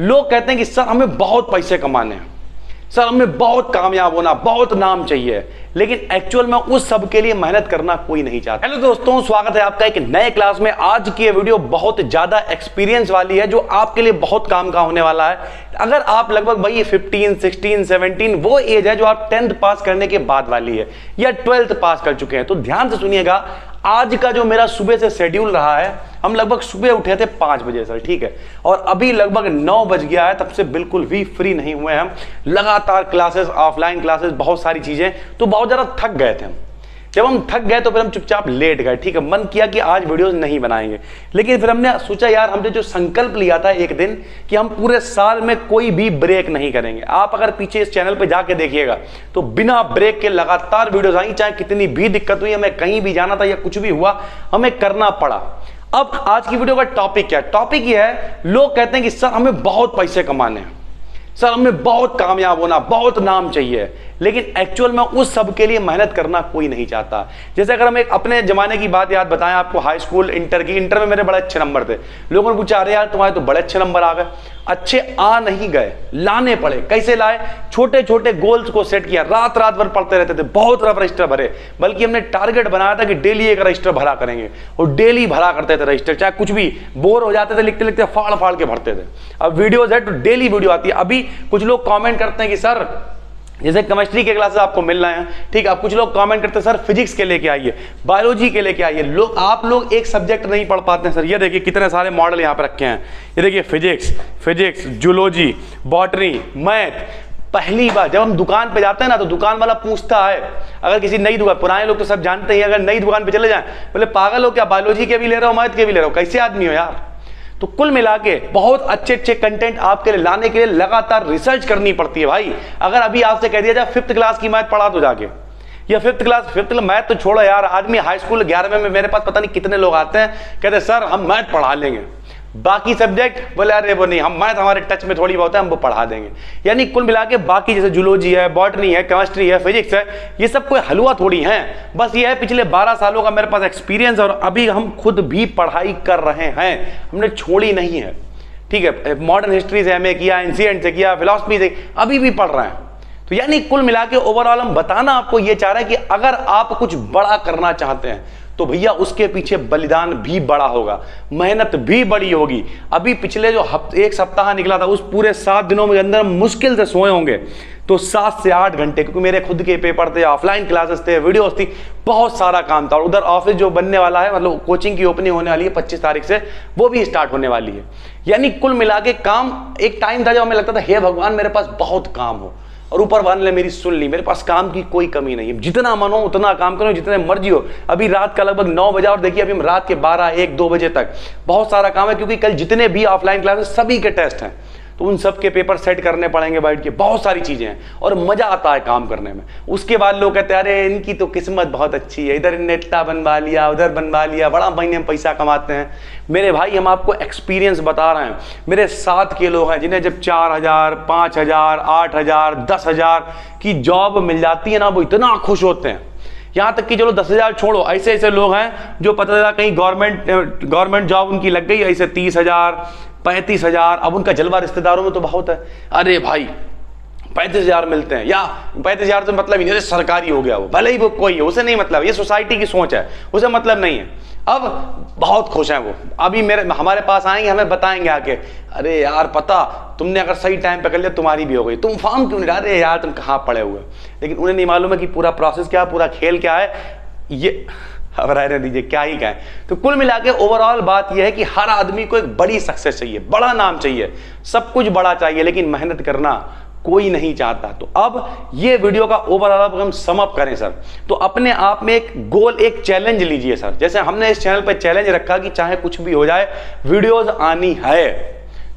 लोग कहते हैं कि, सर, हमें बहुत पैसे कमाने हैं। सर, हमें बहुत कामयाब होना, बहुत नाम चाहिए। लेकिन एक्चुअल में उस सब के लिए मेहनत करना कोई नहीं चाहता। हेलो दोस्तों स्वागत है आपका एक नए क्लास में। आज की ये वीडियो बहुत ज़्यादा एक्सपीरियंस वाली है जो आपके लिए बहुत काम का होने वाला है। अगर आप लगभग भाई 15, 16, 17 वो एज है जो आप टेंथ पास करने के बाद वाली है या ट्वेल्थ पास कर चुके हैं तो ध्यान से सुनिएगा आज का जो मेरा सुबह से शेड्यूल रहा है हम लगभग सुबह उठे थे पाँच बजे सर ठीक है? और अभी लगभग नौ बज गया है तब से बिल्कुल भी फ्री नहीं हुए हम। लगातार क्लासेस ऑफलाइन क्लासेस बहुत सारी चीज़ें तो बहुत ज़्यादा थक गए थे हम। जब हम थक गए तो फिर हम चुपचाप लेट गए, ठीक है? मन किया कि आज वीडियोस नहीं बनाएँगे। लेकिन फिर हमने सोचा, यार, हमने जो संकल्प लिया था एक दिन कि हम पूरे साल में कोई भी ब्रेक नहीं करेंगे। आप अगर पीछे इस चैनल पर जाके देखिएगा तो बिना ब्रेक के लगातार वीडियोस आई, चाहे कितनी भी दिक्कत हुई, हमें कहीं भी जाना था या कुछ भी हुआ, हमें करना पड़ा। अब आज की वीडियो का टॉपिक क्या है? टॉपिक यह है, लोग कहते हैं कि, सर, हमें बहुत पैसे कमाने हैं। सर, हमें बहुत कामयाब होना, बहुत नाम चाहिए। लेकिन एक्चुअल में उस सब के लिए मेहनत करना कोई नहीं चाहता। जैसे अगर हम एक अपने जमाने की बात याद बताएँ, आपको हाई स्कूल इंटर की इंटर में मेरे बड़े अच्छे नंबर थे। लोगों ने पूछा, अरे यार, तुम्हारे तो बड़े अच्छे नंबर आ गए। अच्छे आ नहीं गए, लाने पड़े। कैसे लाए? छोटे छोटे गोल्स को सेट किया। रात रात भर पढ़ते रहते थे। बहुत रफ रजिस्टर भरे। बल्कि हमने टारगेट बनाया था कि डेली एक रजिस्टर भरा करेंगे। और डेली भरा करते थे रजिस्टर चाहे कुछ भी बोर हो जाते थे लिखते लिखते फाड़ फाड़ के भरते थे। अब वीडियोज़ है तो डेली वीडियो आती है। अभी कुछ लोग कॉमेंट करते हैं कि, सर जैसे केमिस्ट्री के क्लासेस आपको मिल रहे हैं, ठीक है? आप कुछ लोग कमेंट करते हैं, सर फिजिक्स के लेके आइए बायोलॉजी के लेके आइए। लोग, आप लोग एक सब्जेक्ट नहीं पढ़ पाते हैं, सर। ये देखिए कितने सारे मॉडल यहाँ पे रखे हैं। ये देखिए physics physics zoology botany math पहली बार, जब हम दुकान पे जाते हैं ना तो दुकान वाला पूछता है, अगर किसी नई दुकान पुराने लोग तो सब जानते हैं अगर नई दुकान पे चले जाएँ? बोले, पागल हो क्या? बायोलॉजी के भी ले रहे हो मैथ के भी ले रहे हो? कैसे आदमी हो यार? तो कुल मिला के बहुत अच्छे अच्छे कंटेंट आपके लिए लाने के लिए लगातार रिसर्च करनी पड़ती है भाई। अगर अभी आपसे कह दिया जाए फिफ्थ क्लास की मैथ पढ़ा तो जाके। या फिफ्थ क्लास फिफ्थ मैथ तो छोड़ो यार, आदमी हाई स्कूल ग्यारहवें में मेरे पास पता नहीं कितने लोग आते हैं, कहते सर, हम मैथ पढ़ा लेंगे। बाकी सब्जेक्ट बोले, अरे वो नहीं, हम मैथ हमारे टच में थोड़ी बहुत है, हम वो पढ़ा देंगे। यानी कुल मिला के बाकी जैसे जूलॉजी है बॉटनी है केमिस्ट्री है फिजिक्स है, ये सब कोई हलवा थोड़ी है। बस ये है, पिछले 12 सालों का मेरे पास एक्सपीरियंस और अभी हम खुद भी पढ़ाई कर रहे हैं। हमने छोड़ी नहीं है। ठीक है मॉडर्न हिस्ट्री से एम किया इंसिडेंट से किया फिलोसफी से, अभी भी पढ़ रहे हैं। तो यानी कुल मिला के ओवरऑल हम बताना आपको ये चाह रहे हैं कि अगर आप कुछ बड़ा करना चाहते हैं तो भैया उसके पीछे बलिदान भी बड़ा होगा, मेहनत भी बड़ी होगी। अभी पिछले जो हफ़्ते, एक सप्ताह निकला था, उस पूरे सात दिनों में अंदर मुश्किल से सोए होंगे। तो सात से आठ घंटे, क्योंकि मेरे खुद के पेपर थे, ऑफलाइन क्लासेस थे, वीडियोस थी, बहुत सारा काम था। और उधर ऑफ़िस जो बनने वाला है मतलब कोचिंग की ओपनिंग होने वाली है पच्चीस तारीख से, वो भी स्टार्ट होने वाली है। यानी कुल मिला के काम, एक टाइम था जब हमें लगता था, हे भगवान, मेरे पास बहुत काम हो। और ऊपर वाले ने मेरी सुन ली। मेरे पास काम की कोई कमी नहीं है। जितना मन, उतना काम करो, जितने मर्ज़ी हो। अभी रात का लगभग नौ बजे, और देखिए अभी हम रात के बारह, एक, दो बजे तक। बहुत सारा काम है, क्योंकि कल जितने भी ऑफलाइन क्लासेस सभी के टेस्ट हैं। तो उन सब के पेपर सेट करने पड़ेंगे बैठ के, बहुत सारी चीज़ें हैं और मज़ा आता है काम करने में। उसके बाद लोग कहते हैं, अरे, इनकी तो किस्मत बहुत अच्छी है। इधर नेता बनवा लिया, उधर बनवा लिया, बड़ा महीने में पैसा कमाते हैं। मेरे भाई, हम आपको एक्सपीरियंस बता रहे हैं। मेरे साथ के लोग हैं, जिन्हें जब चार हज़ार, पाँच हज़ार, आठ हज़ार, दस हज़ार की जॉब मिल जाती है ना, वो इतना खुश होते हैं। यहाँ तक कि चलो दस हज़ार छोड़ो, ऐसे ऐसे लोग हैं जो पता चला कहीं गवर्नमेंट गवर्नमेंट जॉब उनकी लग गई, ऐसे तीस हज़ार पैंतीस हज़ार, अब उनका जलवा रिश्तेदारों में तो बहुत है। अरे भाई, पैंतीस हज़ार मिलते हैं। या पैंतीस हज़ार तो मतलब ही नहीं सरकारी हो गया वो, भले ही वो कोई है, उसे नहीं मतलब ये सोसाइटी की सोच है, उसे मतलब नहीं है। अब बहुत खुश हैं वो। अभी मेरे, हमारे पास आएँगे, हमें बताएँगे आके, अरे यार, पता, तुमने अगर सही टाइम पे कर लिया, तुम्हारी भी हो गई। तुम फॉर्म क्यों नहीं रहे? यार, तुम कहाँ पड़े हुए लेकिन उन्हें नहीं मालूम है कि पूरा प्रोसेस क्या पूरा खेल क्या है? ये अब रहने दीजिए, क्या ही कहें। तो कुल मिला के ओवरऑल बात यह है कि हर आदमी को एक बड़ी सक्सेस चाहिए, बड़ा नाम चाहिए, सब कुछ बड़ा चाहिए, लेकिन मेहनत करना कोई नहीं चाहता। तो अब ये वीडियो का ओवरऑल अब हम समअप करें सर तो अपने आप में एक गोल एक चैलेंज लीजिए सर जैसे हमने इस चैनल पर चैलेंज रखा कि चाहे कुछ भी हो जाए वीडियोज़ आनी है।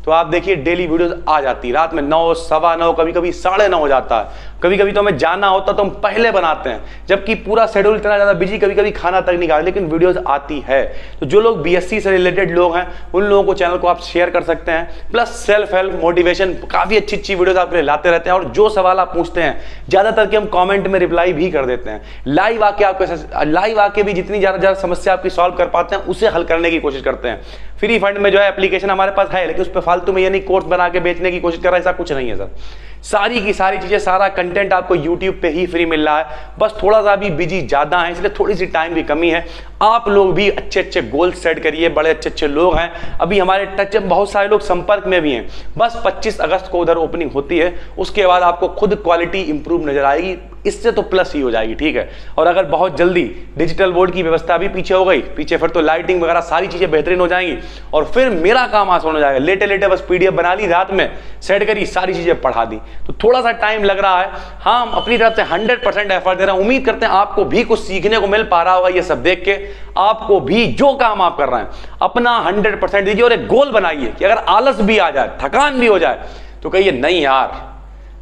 तो आप देखिए डेली वीडियोस आ जाती है। रात में नौ, सवा नौ कभी कभी साढ़े नौ हो जाता है। कभी कभी तो हमें जाना होता तो हम पहले बनाते हैं, जबकि पूरा शेड्यूल इतना ज़्यादा बिज़ी कभी कभी खाना तक नहीं खाता लेकिन वीडियोस आती है। तो जो लोग बीएससी से रिलेटेड लोग हैं, उन लोगों को चैनल को आप शेयर कर सकते हैं। प्लस सेल्फ हेल्प मोटिवेशन काफ़ी अच्छी अच्छी वीडियोज़ आपके लिए लाते रहते हैं और जो सवाल आप पूछते हैं, ज़्यादातर के हम कॉमेंट में रिप्लाई भी कर देते हैं। लाइव आके आपके लाइव आके भी जितनी ज़्यादा ज़्यादा समस्या आपकी सॉल्व कर पाते हैं, उसे हल करने की कोशिश करते हैं। फ्री फंड में जो है एप्लीकेशन हमारे पास है, लेकिन उस पर फालतू में यानी कोर्स बना के बेचने की कोशिश कर रहा है, ऐसा कुछ नहीं है, सर। सारी की सारी चीज़ें, सारा कंटेंट आपको यूट्यूब पे ही फ्री मिल रहा है। बस थोड़ा सा भी बिज़ी ज़्यादा है, इसलिए थोड़ी सी टाइम की कमी है। आप लोग भी अच्छे अच्छे गोल सेट करिए, बड़े अच्छे अच्छे लोग हैं। अभी हमारे टच में बहुत सारे लोग संपर्क में भी हैं। बस 25 अगस्त को उधर ओपनिंग होती है, उसके बाद आपको खुद क्वालिटी इंप्रूव नज़र आएगी। इससे तो प्लस ही हो जाएगी, ठीक है? और अगर बहुत जल्दी डिजिटल बोर्ड की व्यवस्था भी पीछे हो गई, पीछे फिर तो लाइटिंग वगैरह सारी चीज़ें बेहतरीन हो जाएँगी। और फिर मेरा काम आसान हो जाएगा। लेटे लेटे बस पीडीएफ बना ली, रात में सेट करी, सारी चीज़ें पढ़ा दी। तो थोड़ा सा टाइम लग रहा है। हाँ हम अपनी तरफ़ से हंड्रेड परसेंट एफर्ट दे रहे हैं। उम्मीद करते हैं आपको भी कुछ सीखने को मिल पा रहा होगा ये सब देख के। आपको भी जो काम आप कर रहे हैं, अपना हंड्रेड परसेंट दीजिए और एक गोल बनाइए कि अगर आलस भी आ जाए, थकान भी हो जाए तो कहिए, नहीं यार,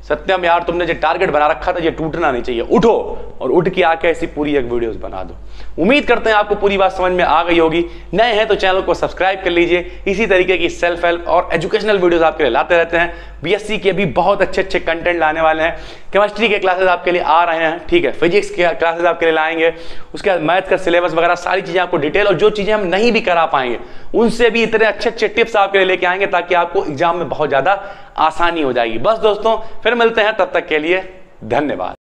सत्यम यार, तुमने जो टारगेट बना रखा था, ये टूटना नहीं चाहिए। उठो और उठ के आके ऐसी पूरी एक वीडियोस बना दो। उम्मीद करते हैं आपको पूरी बात समझ में आ गई होगी। नए हैं तो चैनल को सब्सक्राइब कर लीजिए। इसी तरीके की सेल्फ हेल्प और एजुकेशनल वीडियोस आपके लिए लाते रहते हैं। बीएससी के भी बहुत अच्छे अच्छे कंटेंट लाने वाले हैं। केमिस्ट्री के क्लासेस आपके लिए आ रहे हैं, ठीक है? फिजिक्स के क्लासेस आपके लिए लाएँगे। उसके बाद मैथ का सिलेबस वगैरह सारी चीज़ें आपको डिटेल और जो चीज़ें हम नहीं भी करा पाएँगे, उनसे भी इतने अच्छे अच्छे टिप्स आपके लिए लेके आएँगे ताकि आपको एग्ज़ाम में बहुत ज़्यादा आसानी हो जाएगी। बस दोस्तों, फिर मिलते हैं, तब तक के लिए धन्यवाद।